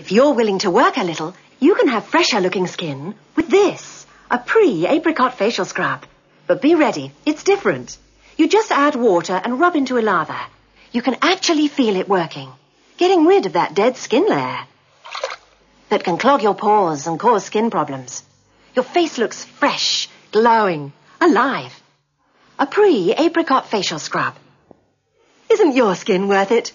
If you're willing to work a little, you can have fresher looking skin with this, Aapri apricot facial scrub. But be ready, it's different. You just add water and rub into a lather. You can actually feel it working, getting rid of that dead skin layer that can clog your pores and cause skin problems. Your face looks fresh, glowing, alive. Aapri apricot facial scrub. Isn't your skin worth it?